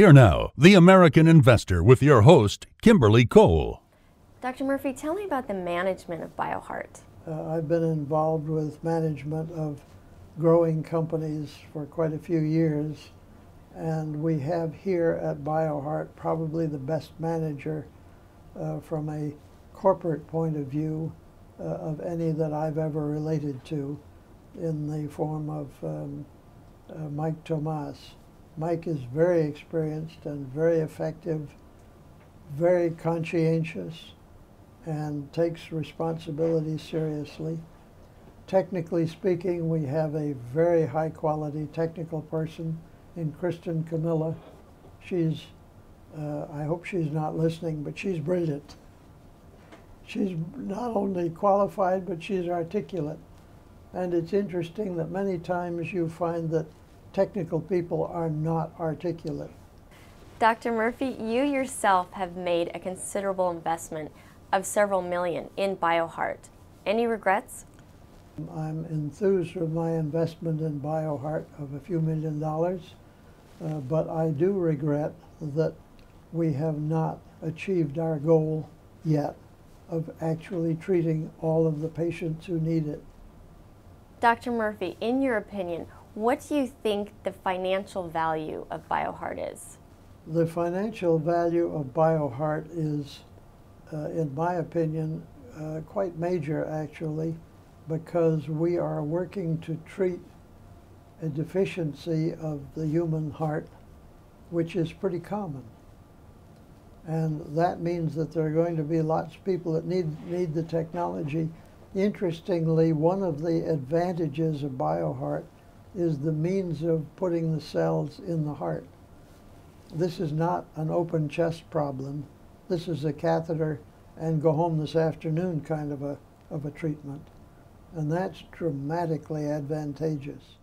Here now, The American Investor with your host, Kimberly Cole. Dr. Murphy, tell me about the management of BioHeart. Uh, I've been involved with management of growing companies for quite a few years, and we have here at BioHeart probably the best manager uh, from a corporate point of view uh, of any that I've ever related to in the form of um, uh, Mike Tomas. Mike is very experienced and very effective, very conscientious, and takes responsibility seriously. Technically speaking, we have a very high quality technical person in Kristin Comella. She's, uh, I hope she's not listening, but she's brilliant. She's not only qualified, but she's articulate. And it's interesting that many times you find that technical people are not articulate. Dr. Murphy, you yourself have made a considerable investment of several million in BioHeart. Any regrets? I'm enthused with my investment in BioHeart of a few million dollars, uh, but I do regret that we have not achieved our goal yet of actually treating all of the patients who need it. Dr. Murphy, in your opinion, what do you think the financial value of BioHeart is? The financial value of BioHeart is, uh, in my opinion, uh, quite major actually, because we are working to treat a deficiency of the human heart, which is pretty common. And that means that there are going to be lots of people that need, need the technology. Interestingly, one of the advantages of BioHeart is the means of putting the cells in the heart. This is not an open chest problem. This is a catheter and go home this afternoon kind of a, of a treatment. And that's dramatically advantageous.